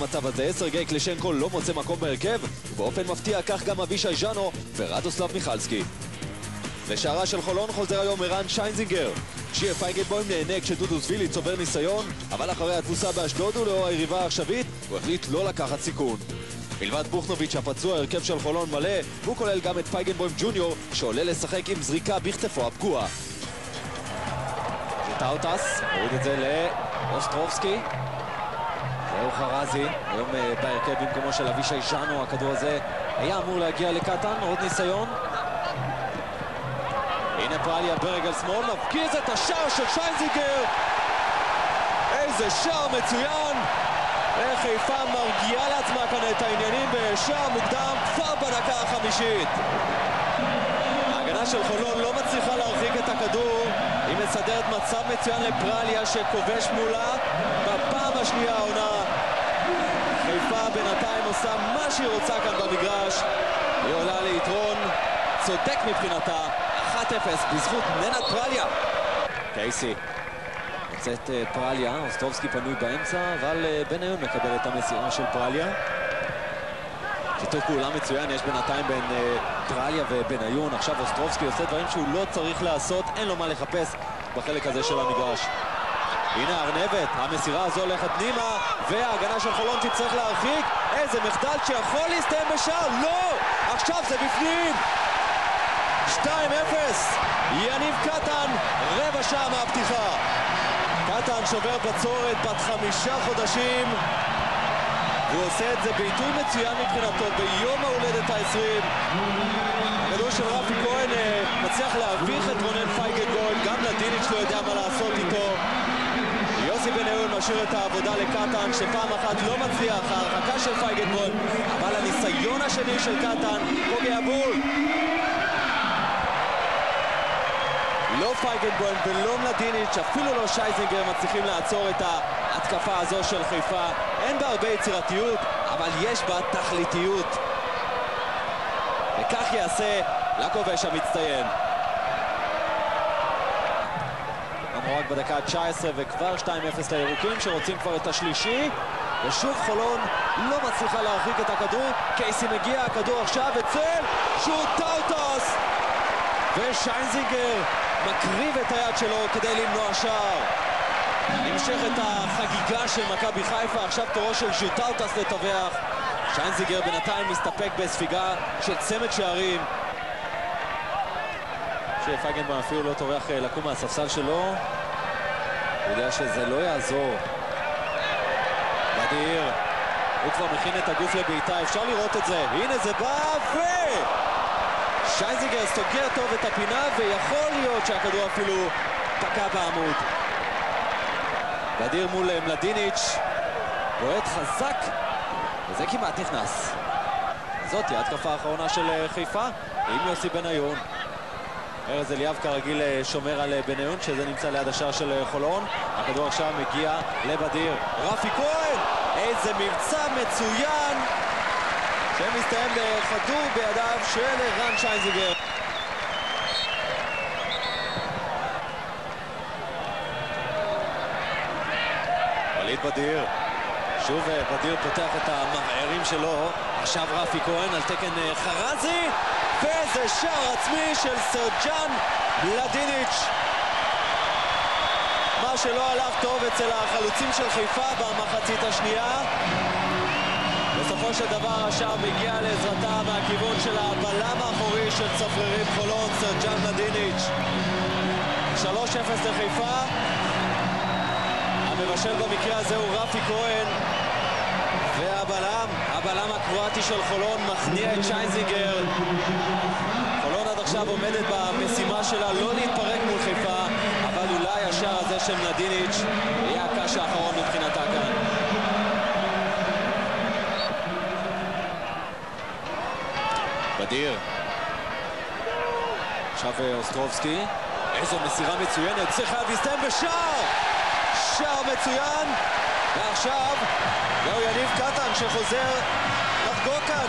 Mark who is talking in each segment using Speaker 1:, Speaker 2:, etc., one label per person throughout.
Speaker 1: במצב הזה סרגי קלישנקו לא מוצא מקום בהרכב, ובאופן מפתיע כך גם אבישי ז'אנו ורדוסלב מיכלסקי. לשערה של חולון חוזר היום ערן שיינזינגר. שיה פייגלבוים נהנה כשדודו זבילי צובר ניסיון, אבל אחרי התבוסה באשדוד ולאור היריבה העכשווית, הוא החליט לא לקחת סיכון. מלבד בוכנוביץ' הפצוע הרכב של חולון מלא, הוא כולל גם את פייגנבוים ג'וניור, שעולה לשחק עם זריקה בכתפו הפגועה. טאוטס, מוריד את זה לאוסטרובסקי. זהו חרזי, היום אה, בהרכב במקומו של אבישי ז'אנו, הכדור הזה היה אמור להגיע לקטן, עוד ניסיון. הנה פרליה ברגל שמאל, מבקיע את השער של שיינזיגר! איזה שער מצוין! חיפה מרגיעה לעצמה כאן את העניינים בשער מוקדם כבר בדקה החמישית. ההגנה של חולון לא מצליחה להרחיק את הכדור, היא מסדרת מצב מצוין לפרליה שכובש מולה בפעם השנייה העונה. חיפה בינתיים עושה מה שהיא רוצה כאן במגרש, היא עולה ליתרון צודק מבחינתה, 1-0 בזכות ננת פרליה. קייסי יוצאת אה, פרליה, אוסטרובסקי פנוי באמצע, אבל אה, בניון מקבל את המסירה של פרליה. שיתוף פעולה מצוין יש בינתיים בין uh, פרליה ובניון. עכשיו אוסטרובסקי עושה דברים שהוא לא צריך לעשות, אין לו מה לחפש בחלק הזה של המגרש. הנה ארנבת, המסירה הזו הולכת פנימה, וההגנה של חולון תצטרך להרחיק. איזה מחדל שיכול להסתיים בשער, לא! עכשיו זה בפנים! 2-0, יניב קטן, רבע שעה מהפתיחה. קטן שובר בצורת בת חמישה חודשים והוא עושה את זה בעיתוי מצוין מבחינתו ביום ההולדת ה-20 הכדור של רפי כהן אה, מצליח להביך את רונן פייגלגולד גם מלדיניץ' לא יודע מה לעשות איתו יוסי בניון משאיר את העבודה לקטן שפעם אחת לא מצליח ההרחקה של פייגלגולד אבל הניסיון השני של קטן פוגע בול לא פייגנבוים ולא מלדיניץ', אפילו לא שייזינגר מצליחים לעצור את ההתקפה הזו של חיפה. אין בה הרבה יצירתיות, אבל יש בה תכליתיות. וכך יעשה לכובש המצטיין. אנחנו רק בדקה ה-19 וכבר 2-0 לירוקים שרוצים כבר את השלישי ושוב חולון לא מצליחה להרחיק את הכדור קייסי מגיע, הכדור עכשיו אצל שוטאוטוס ושיינזינגר מקריב את היד שלו כדי למנוע שער. נמשכת החגיגה של מכבי חיפה, עכשיו תורו של ז'וטאוטס לטווח. שיינזיגר בינתיים מסתפק בספיגה של צמד שערים. שפייגנבוים אפילו לא טורח אה, לקום מהספסל שלו. הוא יודע שזה לא יעזור. בדיר, הוא כבר מכין את הגוף לבעיטה, אפשר לראות את זה. הנה זה בא ו... שיינזיגר סוגר טוב את הפינה ויכול להיות שהכדור אפילו פקע בעמוד. בדיר מול מלדיניץ', בועט חזק, וזה כמעט נכנס. זאת היא ההתקפה האחרונה של אה, חיפה, עם יוסי בניון. ארז אליאב כרגיל אה, שומר על אה, בניון, שזה נמצא ליד השער של חולון. הכדור עכשיו מגיע לבדיר. רפי כהן! איזה מבצע מצוין! שמסתיים בכדור בידיו של רן שיינזיגר. וליד בדיר, שוב בדיר פותח את המרערים שלו, עכשיו רפי כהן על תקן אה, חרזי, וזה שער עצמי של סרג'אן בלדיניץ'. מה שלא הלך טוב אצל החלוצים של חיפה במחצית השנייה בסופו של דבר השער מגיע לעזרתה מהכיוון של הבלם האחורי של צפרירים חולון, סרג'אן מדיניץ'. 3-0 לחיפה. המבשל במקרה הזה הוא רפי כהן. והבלם, הבלם הקרואטי של חולון, מכניע את שיינזינגר. חולון עד עכשיו עומדת במשימה שלה לא להתפרק מול חיפה, אבל אולי השער הזה של נדיניץ' יהיה הקש האחרון מבחינתה כאן. אדיר. עכשיו אה, אוסטרובסקי, איזו מסירה מצוינת, חייב להסתיים בשער! שער מצוין, ועכשיו שחוזר לחגוג כאן.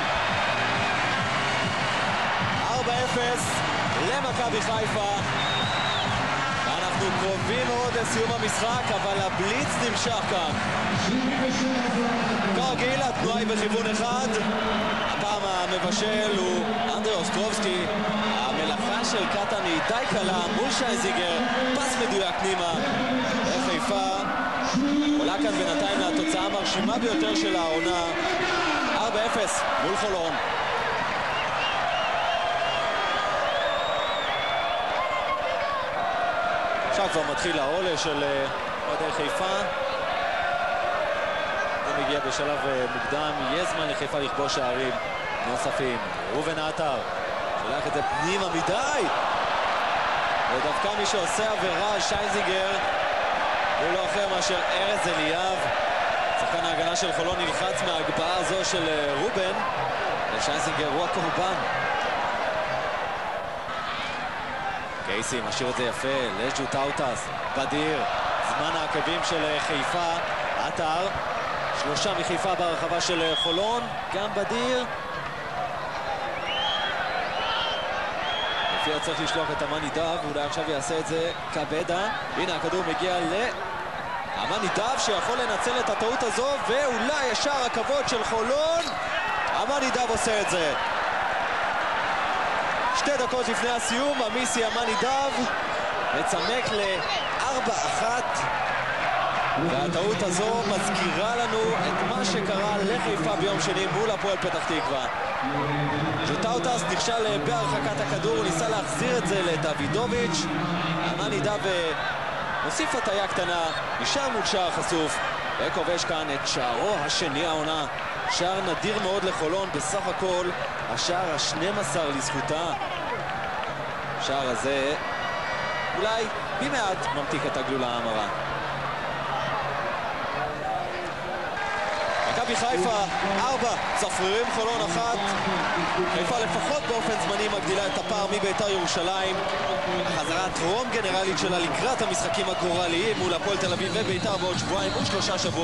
Speaker 1: 4-0 למכבי חיפה. אנחנו קרובים מאוד לסיום המשחק, אבל הבליץ נמשך כאן. כרגיל התנועה היא בכיוון אחד. הפעם המבשל הוא אנדרי אוסטרובסקי. המלאכה של קטן היא די קלה מול שיינזיגר. פס מדויק פנימה. חיפה עולה כאן בינתיים לתוצאה המרשימה ביותר של העונה. 4-0 מול חולון. עכשיו כבר מתחיל העולה של אוהדי חיפה. זה מגיע בשלב מוקדם, יהיה זמן לחיפה לכבוש שערים נוספים. ראובן עטר שולח את זה פנימה מדי! ודווקא מי שעושה עבירה על הוא לא אחר מאשר ארז אליאב. שחקן ההגנה של חולון נלחץ מההגבהה הזו של רובן ושיינזיגר הוא הקורבן. קייסי משאיר את זה יפה, לג'ו טאוטס, בדיר, זמן העקבים של חיפה, עטר, שלושה מחיפה ברחבה של חולון, גם בדיר. לפי צריך לשלוח את המאני דב, ואולי עכשיו יעשה את זה קבדה. הנה הכדור מגיע ל... המאני דב שיכול לנצל את הטעות הזו, ואולי ישר הכבוד של חולון. המאני דב עושה את זה. שתי דקות לפני הסיום, אמיסי המאני דב מצמק ל-4-1 והטעות הזו מזכירה לנו את מה שקרה לחיפה ביום שני מול הפועל פתח תקווה. ג'וטאוטס נכשל בהרחקת הכדור, הוא ניסה להחזיר את זה לדוידוביץ'. המאני דב מוסיף הטיה קטנה, נשאר מול שער חשוף וכובש כאן את שערו השני העונה. שער נדיר מאוד לחולון, בסך הכל השער ה-12 לזכותה. השער הזה אולי במעט ממתיק את הגלולה המרה. מכבי חיפה, ארבע, צפרירים חולון אחת. חיפה לפחות באופן זמני מגדילה את הפער מביתר ירושלים. החזרה הטרום גנרלית שלה לקראת המשחקים הגורליים מול הפועל תל אביב וביתר בעוד שבועיים ושלושה שבועות.